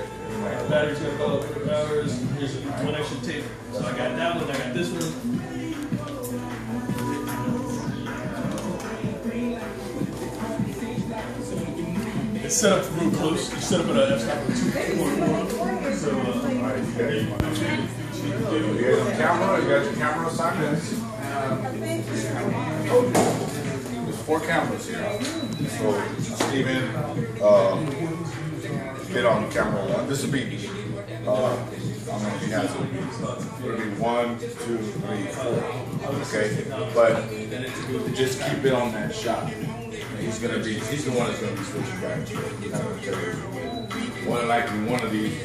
Uh, battery's gonna go up with hours. Here's one extra tape. So I got that one. I got this one. It's set up real close. It's set up at a f-stop of two point four. So uh, Alright, you got your, camera, you got your camera assignments. There's four cameras here. So Steven, uh, get on camera one. This will be, uh, if he has it. It'll be one, two, three, four. Okay, but just keep it on that shot. He's gonna be, he's the one that's gonna be switching back. One likely one of these.